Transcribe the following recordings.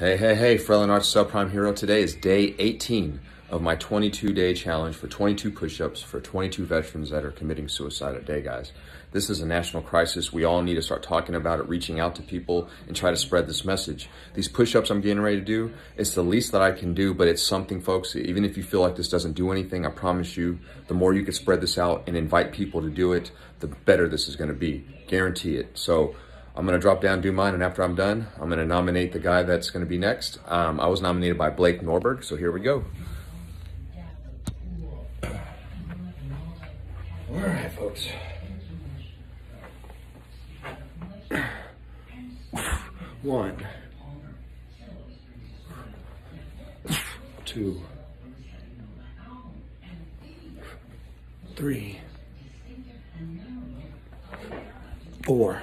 Hey, hey, hey, Frelon Arts Subprime Hero. Today is day 18 of my 22 day challenge for 22 push ups for 22 veterans that are committing suicide a day, guys. This is a national crisis. We all need to start talking about it, reaching out to people, and try to spread this message. These push ups I'm getting ready to do, it's the least that I can do, but it's something, folks. Even if you feel like this doesn't do anything, I promise you, the more you can spread this out and invite people to do it, the better this is going to be. Guarantee it. So, I'm going to drop down, do mine, and after I'm done, I'm going to nominate the guy that's going to be next. Um, I was nominated by Blake Norberg, so here we go. All right, folks. One, two, three, four.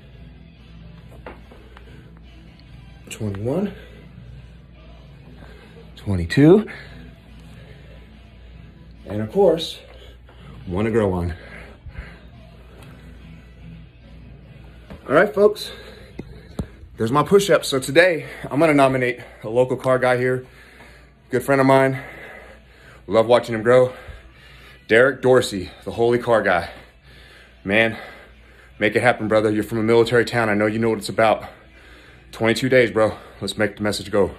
21, 22, and of course, one to grow on. All right, folks, there's my push-up. So today, I'm gonna nominate a local car guy here, good friend of mine, love watching him grow, Derrick Dorsey, the holy car guy. Man, make it happen, brother. You're from a military town. I know you know what it's about. 22 days, bro. Let's make the message go.